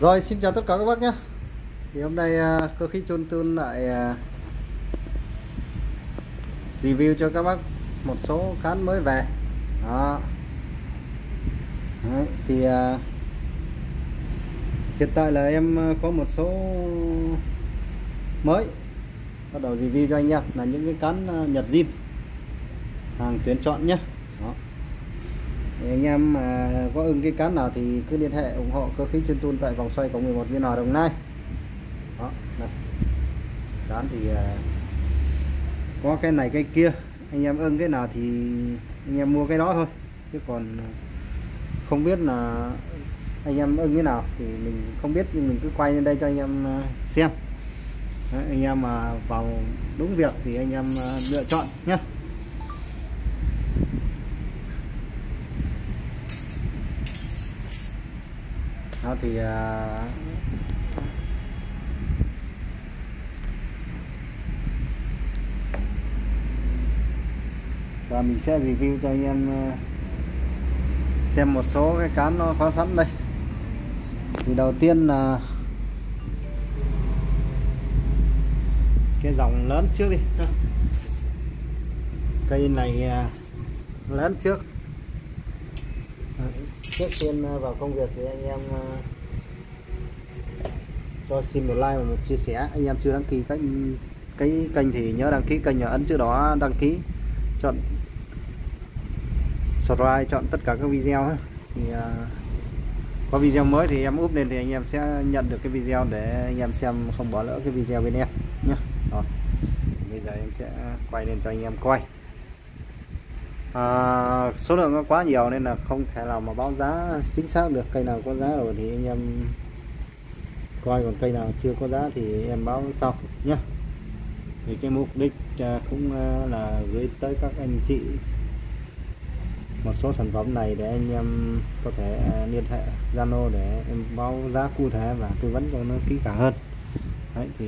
Rồi xin chào tất cả các bác nhé. Thì hôm nay à, cơ khí chôn tương lại à, review cho các bác một số cán mới về. Đó. Đấy, Thì à, hiện tại là em có một số mới. Bắt đầu review cho anh em là những cái cán Nhật zin. Hàng tuyến chọn nhé thì anh em mà có ưng cái cán nào thì cứ liên hệ ủng hộ cơ khí chân tun tại vòng xoay của 11 biên hòa đồng nai. Đó này. Cán thì à, có cái này cái kia. Anh em ưng cái nào thì anh em mua cái đó thôi. Chứ còn không biết là anh em ưng cái nào thì mình không biết nhưng mình cứ quay lên đây cho anh em à, xem. Đấy, anh em mà vào đúng việc thì anh em à, lựa chọn nhé đó thì uh, và mình sẽ review cho anh em uh, xem một số cái cán nó có sẵn đây. Thì đầu tiên là cái dòng lớn trước đi. Cây này uh, lớn trước trước tiên ờ, vào công việc thì anh em ờ, cho xin một like và một chia sẻ. Anh em chưa đăng ký cái cái kênh thì nhớ đăng ký kênh và ấn chữ đó đăng ký. Chọn subscribe, chọn tất cả các video thì ờ, có video mới thì em úp lên thì anh em sẽ nhận được cái video để anh em xem không bỏ lỡ cái video bên em nhé rồi, bây giờ em sẽ quay lên cho anh em coi à, số lượng nó quá nhiều nên là không thể nào mà báo giá chính xác được cây nào có giá rồi thì anh em coi còn cây nào chưa có giá thì em báo sau nhé thì cái mục đích à, cũng à, là gửi tới các anh chị một số sản phẩm này để anh em có thể à, liên hệ Zalo để em báo giá cụ thể và tư vấn cho nó kỹ càng hơn. Đấy thì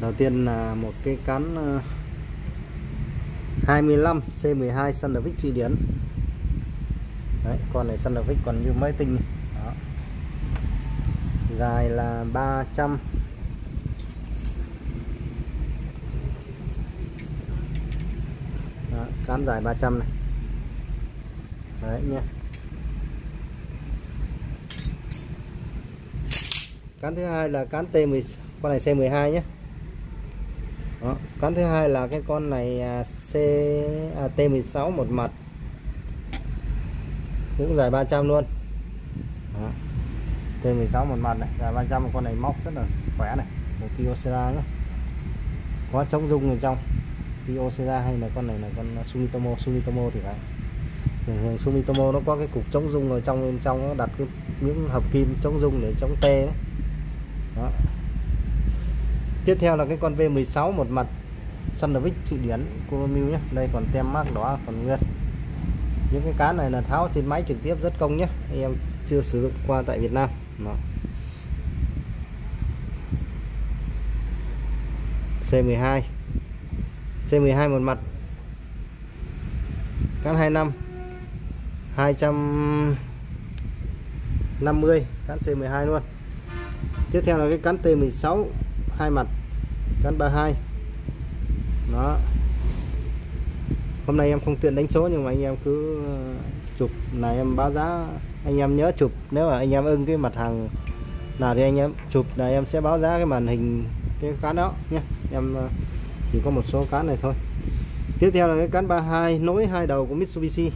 đầu tiên là một cái cán 25 C12 Sandvik Thụy Điển. Đấy, con này Sandvik còn như máy tinh. Đó. dài là 300 Đó, cám dài 300 này. Đấy nha cán thứ hai là cán T10 con này C12 nhé. Đó. cán thứ hai là cái con này à, C à, T16 một mặt. Cũng dài 300 luôn. Đó. T16 một mặt này dài 300 con này móc rất là khỏe này. Một Kyocera nữa có chống rung ở trong. Kyocera hay là con này là con Sumitomo Sumitomo thì phải. Thường Sumitomo nó có cái cục chống rung ở trong bên trong nó đặt cái những hợp kim chống rung để chống tê đấy. Đó. Tiếp theo là cái con V16 một mặt. Sandvik Thụy Điển Kuromiu nhé. Đây còn tem mác đỏ, còn nguyên. Những cái cá này là tháo trên máy trực tiếp rất công nhé. Em chưa sử dụng qua tại Việt Nam. Đó. C12 C12 một mặt. Cán 25 250 cán C12 luôn. Tiếp theo là cái cán T16 hai mặt. Cán 32 đó. Hôm nay em không tiện đánh số nhưng mà anh em cứ ờ, chụp. Này, em báo giá, anh em nhớ chụp. Nếu mà anh em ưng cái mặt hàng nào thì anh em chụp. Là em sẽ báo giá cái màn hình cái cán đó nhé. Em ờ, chỉ có một số cán này thôi. Tiếp theo là cái cán 32 nối hai đầu của Mitsubishi.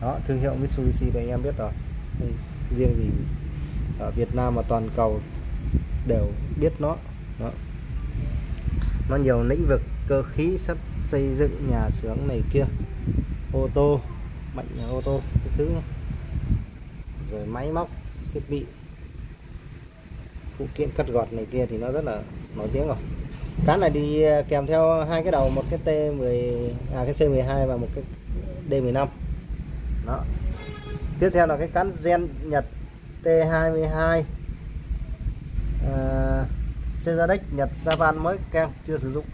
Đó, thương hiệu Mitsubishi thì anh em biết rồi. Riêng gì ở Việt Nam và toàn cầu đều biết nó. Đó. nó nhiều lĩnh vực cơ khí sắt xây dựng nhà xưởng này kia. Ô tô mạnh ô tô cái thứ nhé. rồi máy móc thiết bị. Phụ kiện cắt gọt này kia thì nó rất là nổi tiếng rồi. Cán này đi à, kèm theo hai cái đầu một cái T10 à cái C12 và một cái D15 đó. Tiếp theo là cái cán gen Nhật T22 à, Cezadex Nhật Japan mới keo chưa sử dụng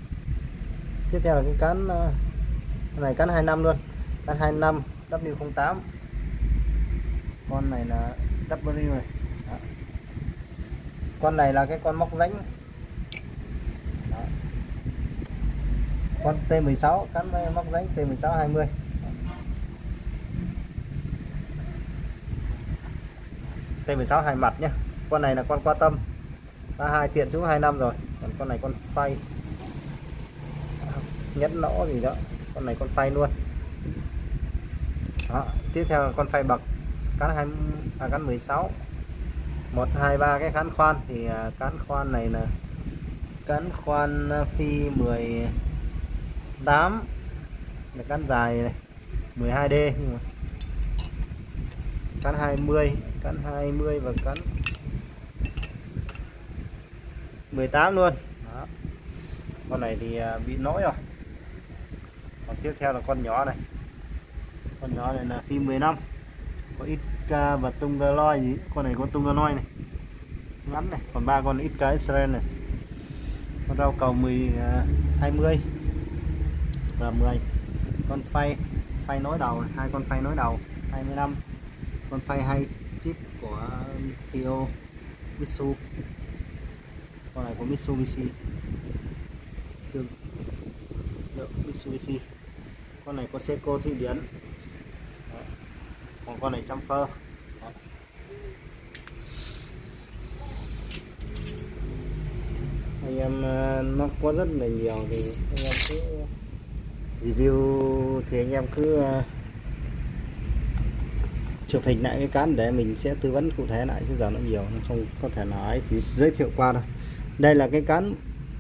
tiếp theo là cái cán ờ, cái này cán 25 luôn. Cán 25 W08. Con này là W này. Đó. con này là cái con móc rãnh. Con T16 cán móc rãnh T16 20 T16 hai mặt nhé con này là con qua tâm. 32 tiện xuống 25 rồi. Còn con này con phay nhẫn nỗ gì đó. Con này con phay luôn. Đó. tiếp theo là con phay bậc. Cán hai à, cán 16 1 2 3 cái cán khoan. Thì à, cán khoan này là cán khoan à, phi 18 là cán dài này. 12D nhưng mà cán 20 cán 20 và cán 18 luôn. Đó. con này thì à, bị nỗi rồi còn tiếp theo là con nhỏ này. Con nhỏ này là phim 15 có ít ca và tung ra loi gì? Con này có tung ra loi này. Ngắn này, còn ba con ít ca Israel này. Con rau cầu 10 20 à, và 10 con phay phay nối đầu này. hai con phay nối đầu 25 con phay hay chip của Tio Mitsu. Con này của Mitsubishi hiệu Mitsubishi. Con này có Seiko Thụy Điển còn con này chamfer anh em ờ, nó có rất là nhiều thì anh em cứ review thì anh em cứ ờ, chụp hình lại cái cán để mình sẽ tư vấn cụ thể lại, chứ giờ nó nhiều, nó không có thể nói. Thì giới thiệu qua đâu đây là cái cán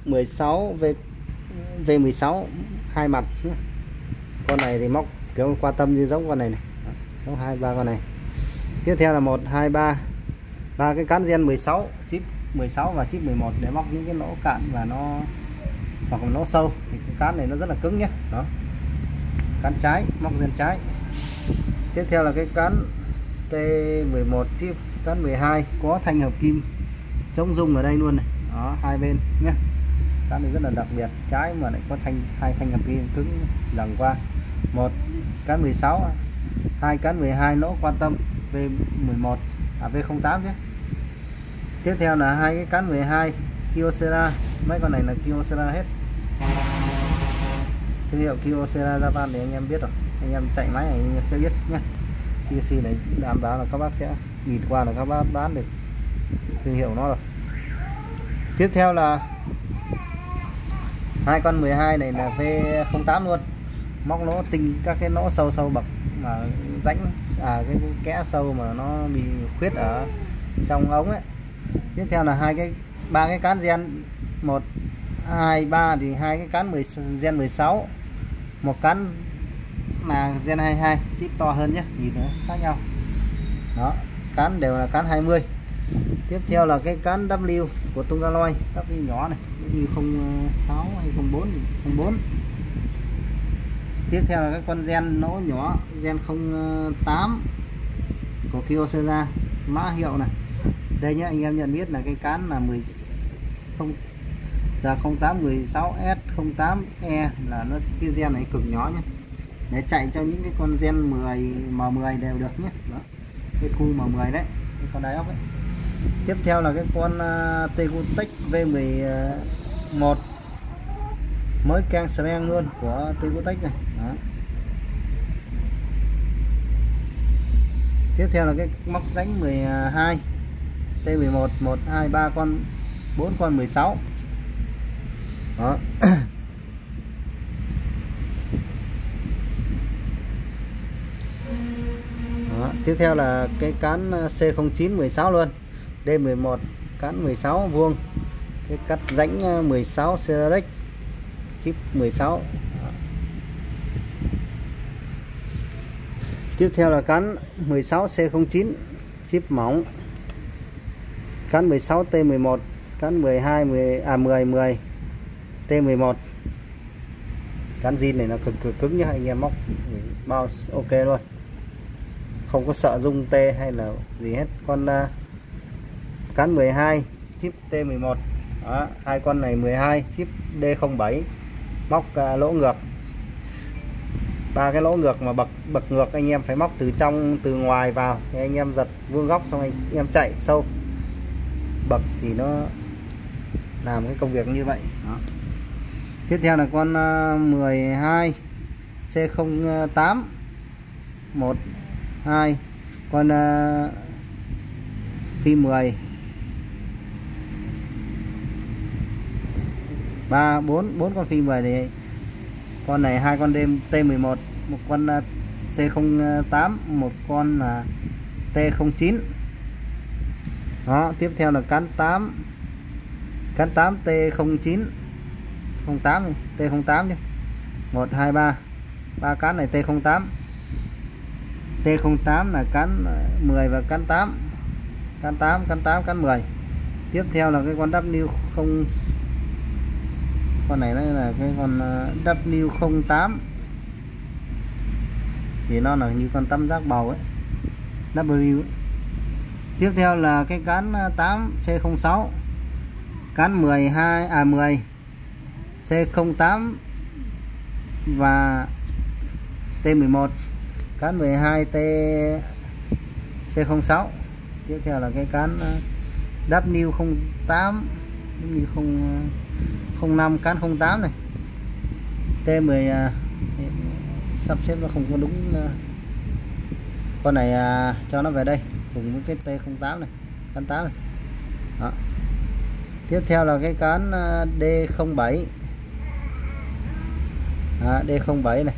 16 V V16 hai mặt. Con này thì móc kiểu qua tâm như giống con này này. Giống hai ba con này. Tiếp theo là một, hai, ba. Ba cái cán gen 16 chip 16 và chip 11 để móc những cái lỗ cạn và nó, hoặc là nó sâu. Thì cái cán này nó rất là cứng nhé đó. Cán trái, móc gen trái. Tiếp theo là cái cán T11 chip cán 12 có thanh hợp kim chống rung ở đây luôn này. Đó, hai bên nhé cá này rất là đặc biệt. Trái mà lại có thanh, hai thanh hợp kim cứng lần qua. Một cán 16 hai cán 12 lỗ quan tâm V11 à V08 chứ. Tiếp theo là hai cái cán 12 Kyocera. Mấy con này là Kyocera hết. Thương hiệu Kyocera Japan thì anh em biết rồi. Anh em chạy máy này anh em sẽ biết nhé. CC này đảm bảo là các bác sẽ nhìn qua là các bác bán được thương hiệu nó rồi. Tiếp theo là hai con 12 này là V08 luôn. Móc lỗ tinh các cái lỗ sâu sâu bậc mà rãnh à cái, cái kẽ sâu mà nó bị khuyết ở trong ống ấy. Tiếp theo là hai cái ba cái cán gen một hai ba thì hai cái cán 10 gen 16 một cán là gen 22 chip to hơn nhé nhìn nó khác nhau. Đó cán đều là cán 20 tiếp theo là cái cán W của tung galoi W nhỏ này như 06 hay 04 04 tiếp theo là các con gen nỗ nhỏ, gen 08 của Kyocera, mã hiệu này. Đây nhé anh em nhận biết là cái cán là 10 không giờ 08 16S 08E là nó chia gen này cực nhỏ nhé để chạy cho những cái con gen 10 M10 đều được nhé đó. cái khu M10 đấy, cái con đáy ốc ấy tiếp theo là cái con à, Tegutech V11 mới can slang luôn, của Tegutech này đó. tiếp theo là cái móc rãnh 12 T11 1 2 3 con 4 con 16 đó Đó. tiếp theo là cái cán à, C09 16 luôn D11 cán 16 vuông. Cái cắt rãnh ờ, 16 CRX chip 16 tiếp theo là cán 16 C09 chip mỏng. Cán 16 T11 cán 12 10 à 10 10 T11 cán zin này nó cực cực cứng nhá anh em móc bao ok luôn. Không có sợ rung tê hay là gì hết. Con uh, cán 12 chip T11 đó, hai con này 12 chip D07 móc à, lỗ ngược. Ba cái lỗ ngược mà bậc bậc ngược anh em phải móc từ trong từ ngoài vào. Thì anh em giật vuông góc xong anh em chạy sâu. Bậc thì nó làm cái công việc như vậy. Đó. tiếp theo là con à, 12 C08 1 2 con à, phi 10 3 4 4 con phi 10 này con này hai con đêm T11 một con à, C08 một con là T09 đó, tiếp theo là cán 8 cán 8 T09 08 T08 nhé 1 2 3 ba cán này T08 T08 là cán à, 10 và cán 8 cán 8 cán 8 cán 10 tiếp theo là cái con W không con này nó là cái con ờ, W08. Thì nó là như con tam giác bầu ấy, W tiếp theo là cái cán ờ, 8 C06 cán 12 à 10 C08 và T11 cán 12 T C06 tiếp theo là cái cán ờ, W08 05 cán 08 này. T10 à, sắp xếp nó không có đúng à, con này à, cho nó về đây cùng với cái T08 này cán 8 này. Đó. tiếp theo là cái cán D07 à, D07 này.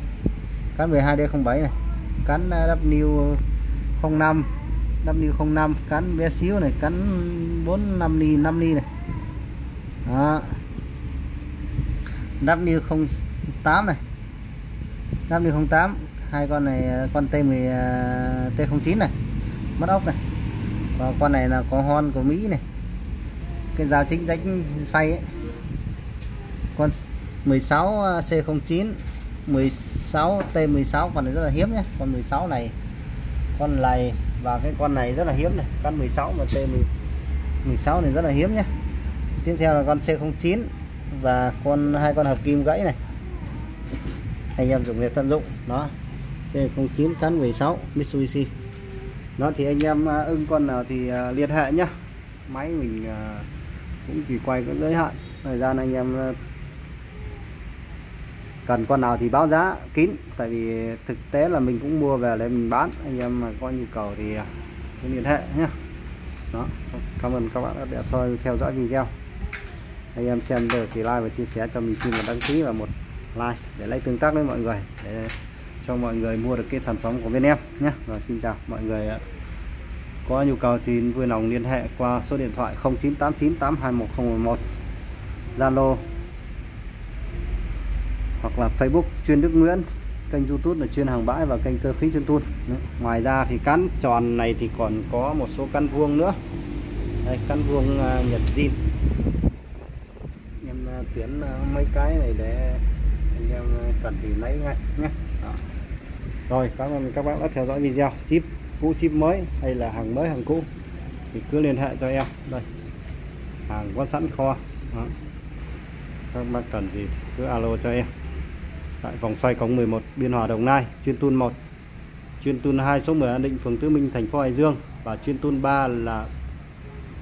Cán 12 D07 này. Cán W05 W05 cán bé xíu này cán 45 ly 5 ly này. Đó. W08 này. W08, hai con này, con T10 à, T09 này mất ốc này. Và con này là có hon của Mỹ này. Cái dao chính rách phay ấy. Con 16 C09 16 T16 con này rất là hiếm nhé. Con 16 này, con này, và cái con này rất là hiếm này. Con 16 và T16 này rất là hiếm nhé. Tiếp theo là con C09 và con, hai con hợp kim gãy này. Anh em dùng để tận dụng, đó. C09 cán 16 Mitsubishi. Đó, thì anh em à, ưng con nào thì à, liên hệ nhá. Máy mình à, cũng chỉ quay có giới hạn, thời gian anh em cần con nào thì báo giá kín. Tại vì thực tế là mình cũng mua về để mình bán. Anh em mà có nhu cầu thì cứ liên hệ nhé đó, cảm ơn các bạn đã theo dõi video anh em xem được thì like và chia sẻ cho mình xin một đăng ký và một like để lấy tương tác với mọi người để cho mọi người mua được cái sản phẩm của bên em nhé. Và xin chào mọi người có nhu cầu xin vui lòng liên hệ qua số điện thoại 0989821011 Zalo hoặc là Facebook chuyên Đức Nguyễn kênh YouTube là chuyên hàng bãi và kênh cơ khí chuyên tuôn ngoài ra thì cán tròn này thì còn có một số căn vuông nữa. Đây căn vuông uh, nhật zin tiến ờ, mấy cái này để anh em ờ, cần thì lấy ngay nhé. Đó. rồi, cảm ơn các bạn đã theo dõi video. Chip, cũ chip mới hay là hàng mới, hàng cũ thì cứ liên hệ cho em. Đây, hàng có sẵn kho. Đó. các bạn cần gì cứ alo cho em. Tại vòng xoay cống 11 Biên Hòa Đồng Nai, chuyên tun 1 chuyên tun 2 số 10 An Định, phường Tứ Minh, thành phố Hải Dương và chuyên tun 3 là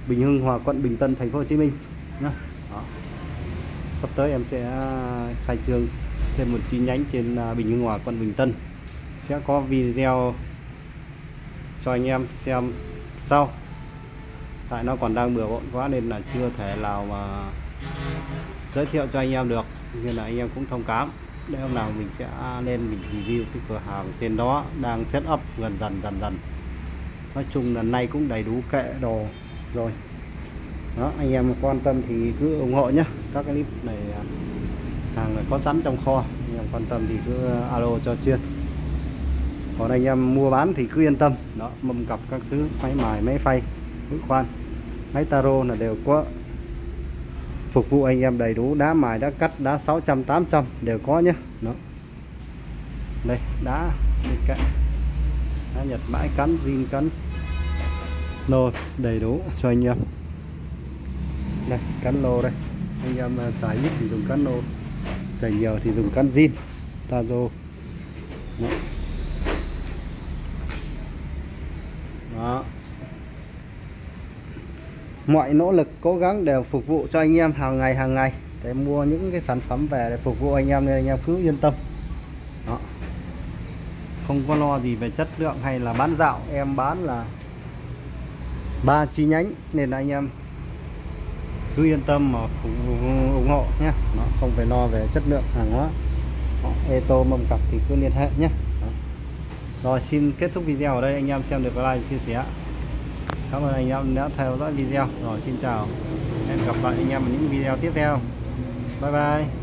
Bình Hưng, Hòa quận, Bình Tân, thành phố Hồ Chí Minh nhá sắp tới em sẽ à, khai trương thêm một chi nhánh trên à, Bình Hưng Hòa, quận Bình Tân. Sẽ có video cho anh em xem sau. Tại nó còn đang bừa bộn quá nên là chưa thể nào mà giới thiệu cho anh em được. Nên là anh em cũng thông cảm. Để hôm nào mình sẽ à, lên mình review cái cửa hàng trên đó đang set up gần dần dần dần. Nói chung là nay cũng đầy đủ kệ đồ rồi. Đó, anh em quan tâm thì cứ ủng hộ nhé các cái clip này à, hàng này có sẵn trong kho. Anh em quan tâm thì cứ à, alo cho chuyên. Còn anh em mua bán thì cứ yên tâm. Đó, mâm cặp các thứ, máy mài, máy phay mũi khoan, máy taro là đều có. Phục vụ anh em đầy đủ, đá mài, đá cắt, đá 600 800 đều có nhé. Đó. Đây, đá bên cạnh. Đá nhật bãi cắn, zin cắn. Lô đầy đủ cho anh em. Đây, cắn lô đây anh em à, xài ít thì dùng cano xài nhiều thì dùng cắn zin, tazo Đó. Đó. mọi nỗ lực, cố gắng đều phục vụ cho anh em hàng ngày hàng ngày để mua những cái sản phẩm về để phục vụ anh em nên anh em cứ yên tâm Đó. không có lo gì về chất lượng hay là bán dạo em bán là ba chi nhánh nên anh em cứ yên tâm mà ủng hộ nhé. Nó không phải lo về chất lượng hàng hóa. Eto mâm cặp thì cứ liên hệ nhé. Rồi, xin kết thúc video ở đây. Anh em xem được like, chia sẻ. Cảm ơn anh em đã theo dõi video. Rồi, xin chào. Hẹn gặp lại anh em ở những video tiếp theo. Bye bye.